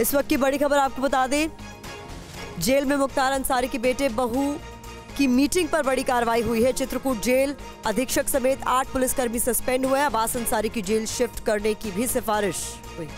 इस वक्त की बड़ी खबर आपको बता दें, जेल में मुख्तार अंसारी के बेटे बहू की मीटिंग पर बड़ी कार्रवाई हुई है। चित्रकूट जेल अधीक्षक समेत आठ पुलिसकर्मी सस्पेंड हुए अब्बास अंसारी की जेल शिफ्ट करने की भी सिफारिश हुई।